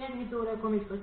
یه دوره کمیس رو